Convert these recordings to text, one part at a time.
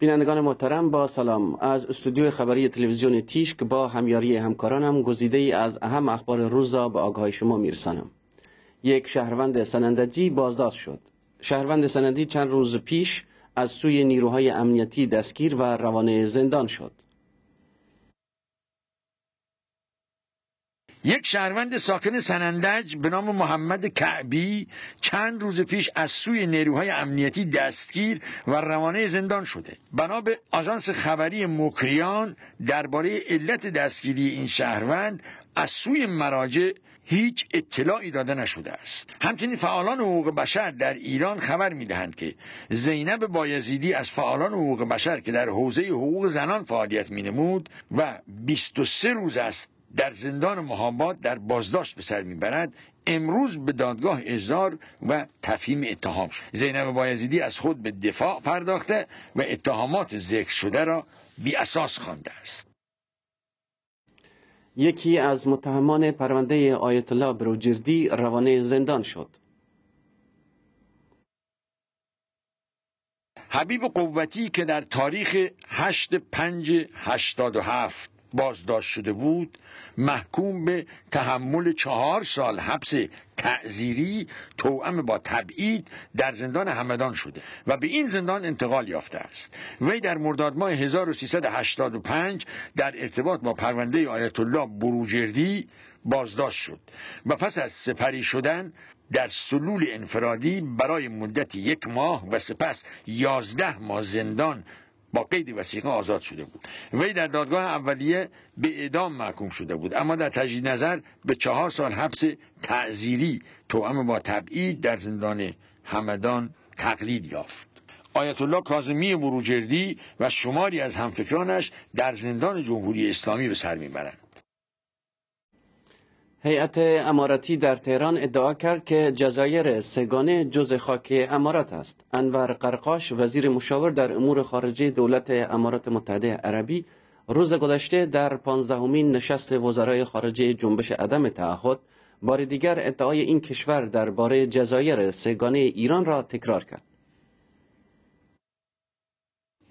بینندگان محترم با سلام. از استودیو خبری تلویزیون تیش که با همیاری همکارانم گزیده ای از اهم اخبار روز را به آگاه شما میرسانم. یک شهروند سنندجی بازداشت شد. شهروند سنندی چند روز پیش از سوی نیروهای امنیتی دستگیر و روانه زندان شد. یک شهروند ساکن سنندج به نام محمد کعبی چند روز پیش از سوی نیروهای امنیتی دستگیر و روانه زندان شده. بنا به آژانس خبری مکریان درباره علت دستگیری این شهروند از سوی مراجع هیچ اطلاعی داده نشده است. همچنین فعالان حقوق بشر در ایران خبر می‌دهند که زینب بایزیدی از فعالان حقوق بشر که در حوزه حقوق زنان فعالیت مینمود و 23 روز است در زندان مهاباد در بازداشت به سر می‌برد. امروز به دادگاه احضار و تفهیم اتهام شد. زینب بایزیدی از خود به دفاع پرداخته و اتهامات ذکر شده را بی اساس خوانده است. یکی از متهمان پرونده آیت الله بروجردی روانه زندان شد. حبیب قوتی که در تاریخ 8 5 87 بازداشت شده بود محکوم به تحمل چهار سال حبس تعذیری توأم با تبعید در زندان همدان شده و به این زندان انتقال یافته است. وی در مرداد ماه 1385 در ارتباط با پرونده آیت الله بروجردی بازداشت شد و پس از سپری شدن در سلول انفرادی برای مدت یک ماه و سپس یازده ماه زندان با قید وسیقه آزاد شده بود. وی در دادگاه اولیه به اعدام محکوم شده بود. اما در تجدید نظر به چهار سال حبس تعذیری توأم با تبعید در زندان همدان تقلید یافت. آیت الله کاظمی بروجردی و شماری از همفکرانش در زندان جمهوری اسلامی به سر می‌برند. هیئت اماراتی در تهران ادعا کرد که جزایر سگانه جز خاک امارات است. انور قرقاش وزیر مشاور در امور خارجه دولت امارات متحده عربی روز گذشته در پانزدهمین نشست وزرای خارجه جنبش عدم تعهد بار دیگر ادعای این کشور درباره جزایر سگانه ایران را تکرار کرد.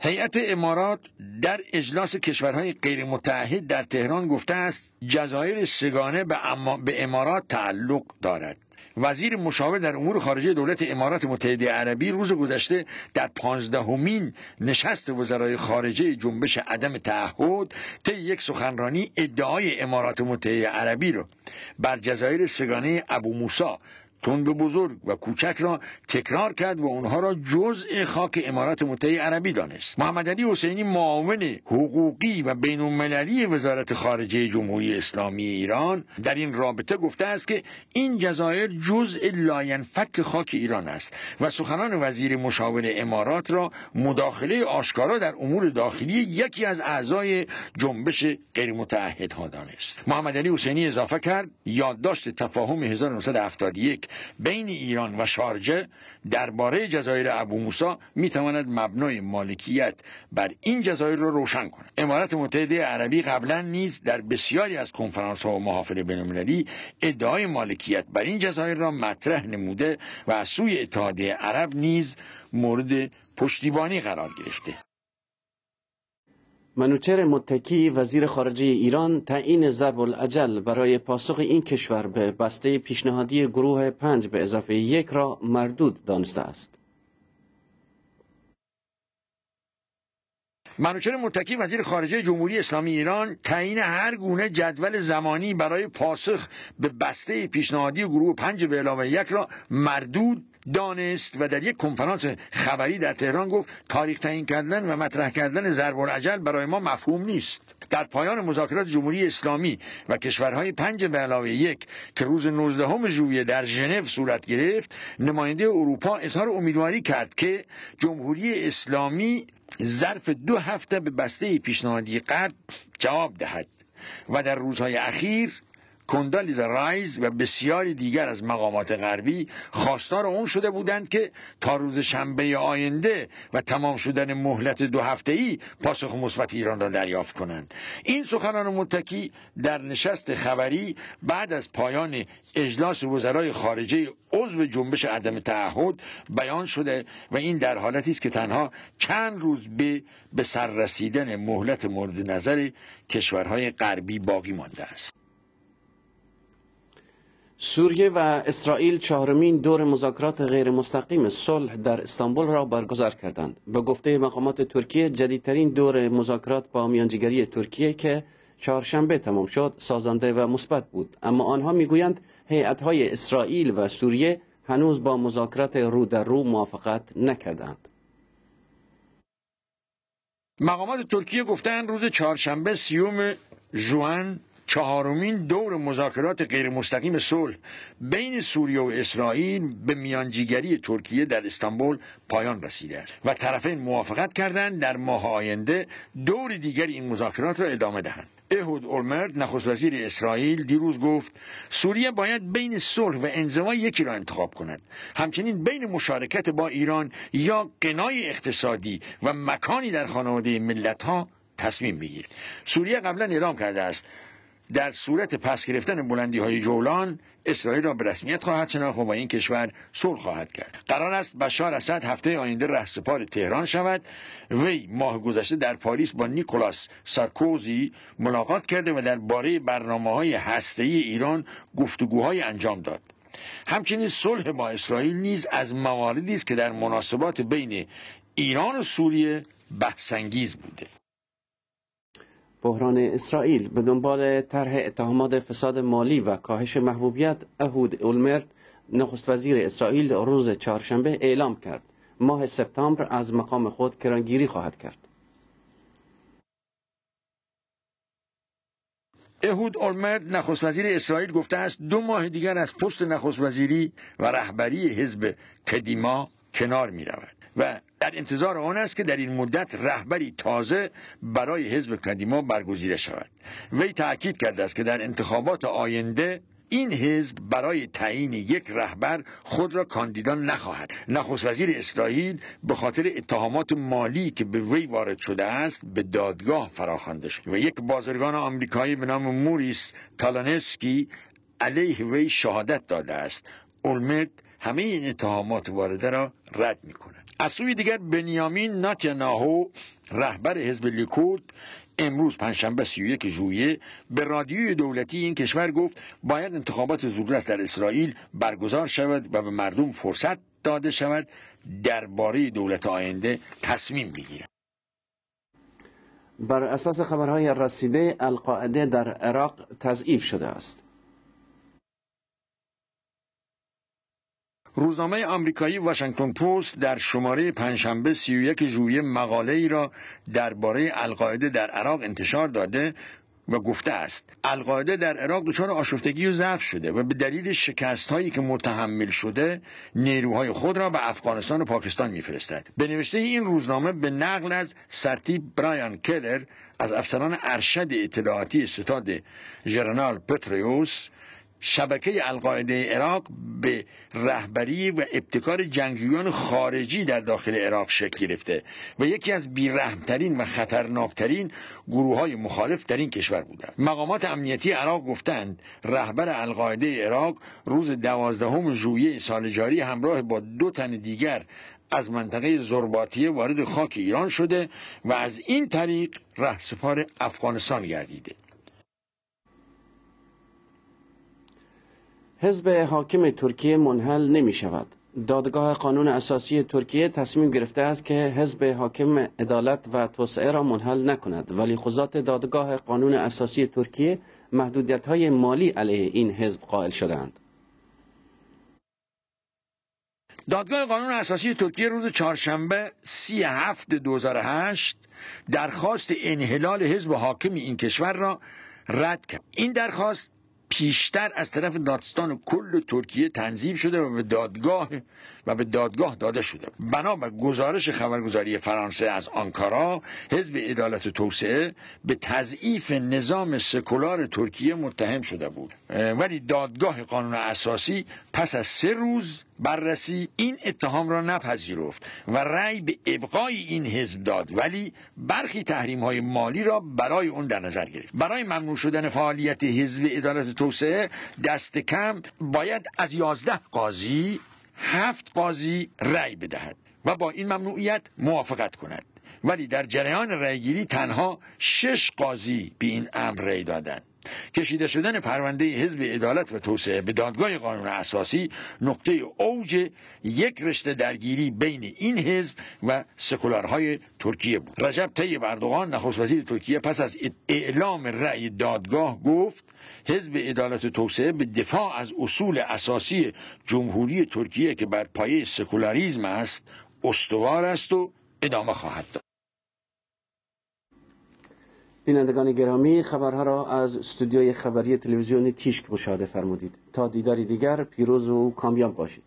هیئت امارات در اجلاس کشورهای غیر متحد در تهران گفته است جزایر سگانه به, اما به امارات تعلق دارد. وزیر مشاور در امور خارجه دولت امارات متحده عربی روز گذشته در پانزدهمین نشست وزرای خارجه جنبش عدم تعهد طی یک سخنرانی ادعای امارات متحده عربی را. بر جزایر سه گانه ابو موسی تنب بزرگ و کوچک را تکرار کرد و اونها را جزء خاک امارات متحده عربی دانست. محمد علی حسینی معاون حقوقی و بین المللی وزارت خارجه جمهوری اسلامی ایران در این رابطه گفته است که این جزایر جزء لاینفک خاک ایران است و سخنان وزیر مشاور امارات را مداخله آشکارا در امور داخلی یکی از اعضای جنبش غیر متحدها دانست. محمد علی حسینی اضافه کرد یادداشت تفاهم 1971 بین ایران و شارجه درباره جزایر ابو موسا می‌تواند مبنای مالکیت بر این جزایر را رو روشن کند. امارات متحده عربی قبلا نیز در بسیاری از کنفرانس ها و محافل بینالمللی ادعای مالکیت بر این جزایر را مطرح نموده و از سوی اتحادیه عرب نیز مورد پشتیبانی قرار گرفته. منوچر متکی وزیر خارجه ایران تعیین ضرب العجل برای پاسخ این کشور به بسته پیشنهادی گروه پنج به اضافه یک را مردود دانسته است. منوچر متکی وزیر خارجه جمهوری اسلامی ایران تعیین هر گونه جدول زمانی برای پاسخ به بسته پیشنهادی گروه پنج به علاوه یک را مردود دانست و در یک کنفرانس خبری در تهران گفت تاریخ تعیین کردن و مطرح کردن ضرب العجل برای ما مفهوم نیست. در پایان مذاکرات جمهوری اسلامی و کشورهای پنج به علاوه یک که روز 19 ژوئیه در ژنو صورت گرفت نماینده اروپا اظهار امیدواری کرد که جمهوری اسلامی ظرف دو هفته به بسته پیشنهادی غرب جواب دهد و در روزهای اخیر کندالیزا رایز و بسیاری دیگر از مقامات غربی خواستار اون شده بودند که تا روز شنبه آینده و تمام شدن مهلت دو هفته ای پاسخ مثبت ایران را دریافت کنند. این سخنان متکی در نشست خبری بعد از پایان اجلاس وزرای خارجه عضو جنبش عدم تعهد بیان شده و این در حالتی است که تنها چند روز به به سر رسیدن مهلت مورد نظر کشورهای غربی باقی مانده است. سوریه و اسرائیل چهارمین دور مذاکرات غیر مستقیم صلح در استانبول را برگزار کردند. به گفته مقامات ترکیه جدیدترین دور مذاکرات با میانجیگری ترکیه که چهارشنبه تمام شد سازنده و مثبت بود اما آنها می‌گویند هیئت‌های اسرائیل و سوریه هنوز با مذاکرات رو در رو موافقت نکردند. مقامات ترکیه گفتند روز چهارشنبه سیوم جوان چهارمین دور مذاکرات غیر مستقیم صلح بین سوریه و اسرائیل به میانجیگری ترکیه در استانبول پایان رسیده است و طرفین موافقت کردند در ماه آینده دور دیگر این مذاکرات را ادامه دهند. اهود اولمرد نخست وزیر اسرائیل دیروز گفت سوریه باید بین صلح و انزوا یکی را انتخاب کند. همچنین بین مشارکت با ایران یا قنای اقتصادی و مکانی در خانواده ملت ها تصمیم بگیرد سوریه قبلا اعلام کرده است در صورت پس گرفتن بلندی های جولان اسرائیل را به رسمیت خواهد شناخت و با این کشور صلح خواهد کرد. قرار است بشار اسد هفته آینده رهسپار تهران شود. وی ماه گذشته در پاریس با نیکولاس سارکوزی ملاقات کرده و درباره برنامه های هسته ای ایران گفتگوهای انجام داد. همچنین صلح با اسرائیل نیز از مواردی است که در مناسبات بین ایران و سوریه بحثانگیز بوده. بحران اسرائیل به دنبال طرح اتهامات فساد مالی و کاهش محبوبیت اهود اولمرت نخست وزیر اسرائیل روز چهارشنبه اعلام کرد. ماه سپتامبر از مقام خود کرانگیری خواهد کرد. اهود اولمرت نخست وزیر اسرائیل گفته است دو ماه دیگر از پست نخست وزیری و رهبری حزب کدیما کنار می رود و در انتظار آن است که در این مدت رهبری تازه برای حزب کدیما برگزیده شود. وی تأکید کرده است که در انتخابات آینده این حزب برای تعیین یک رهبر خود را کاندیدا نخواهد. نخست وزیر اسرائیل به خاطر اتهامات مالی که به وی وارد شده است به دادگاه فراخوانده شد. و یک بازرگان آمریکایی به نام موریس تالانسکی علیه وی شهادت داده است. اولمرت همه این اتهامات وارده را رد می کند از سوی دیگر بنیامین ناتیاناهو رهبر حزب لیکود امروز پنجشنبه 31 ژوئیه به رادیوی دولتی این کشور گفت باید انتخابات زودرس در اسرائیل برگزار شود و به مردم فرصت داده شود درباره دولت آینده تصمیم بگیرند بر اساس خبرهای رسیده القاعده در عراق تضعیف شده است. روزنامه آمریکایی واشنگتن پست در شماره پنجشنبه 31 ژوئیه مقاله ای را درباره القاعده در عراق انتشار داده و گفته است القاعده در عراق دچار آشفتگی و ضعف شده و به دلیل شکست هایی که متحمل شده نیروهای خود را به افغانستان و پاکستان میفرستد. به نوشته این روزنامه به نقل از سرتیب برایان کلر از افسران ارشد اطلاعاتی ستاد ژنرال پتریوس شبکه القاعده عراق به رهبری و ابتکار جنگجویان خارجی در داخل عراق شکل گرفته و یکی از بیرحمترین و خطرناکترین گروه های مخالف در این کشور بودند. مقامات امنیتی عراق گفتند رهبر القاعده عراق روز دوازدهم ژوئیه سال جاری همراه با دو تن دیگر از منطقه زرباتیه وارد خاک ایران شده و از این طریق رهسپار افغانستان گردیده. حزب حاکم ترکیه منحل نمی شود. دادگاه قانون اساسی ترکیه تصمیم گرفته است که حزب حاکم عدالت و توسعه را منحل نکند ولی خزات دادگاه قانون اساسی ترکیه محدودیت های مالی علیه این حزب قائل شدند. دادگاه قانون اساسی ترکیه روز چهارشنبه سی هفت 2008 درخواست انحلال حزب حاکم این کشور را رد کرد این درخواست پیشتر از طرف دادستان کل ترکیه تنظیم شده و به دادگاه و به دادگاه داده شده. بنا به گزارش خبرگزاری فرانسه از آنکارا حزب عدالت توسعه به تضعیف نظام سکولار ترکیه متهم شده بود. ولی دادگاه قانون اساسی پس از سه روز بررسی این اتهام را نپذیرفت و رأی به ابقای این حزب داد ولی برخی تحریم های مالی را برای اون در نظر گرفت. برای ممنوع شدن فعالیت حزب عدالت توسعه دست کم باید از یازده قاضی هفت قاضی رأی بدهد و با این ممنوعیت موافقت کند. ولی در جریان رأیگیری تنها شش قاضی به این امر رأی دادند. کشیده شدن پرونده حزب عدالت و توسعه به دادگاه قانون اساسی نقطه اوج یک رشته درگیری بین این حزب و سکولارهای ترکیه بود. رجب طیب اردوغان نخست وزیر ترکیه پس از اعلام رأی دادگاه گفت حزب عدالت و توسعه به دفاع از اصول اساسی جمهوری ترکیه که بر پایه سکولاریزم است استوار است و ادامه خواهد داد. بینندگان گرامی خبرها را از استودیوی خبری تلویزیون تیشک مشاهده فرمودید. تا دیداری دیگر پیروز و کامیاب باشید.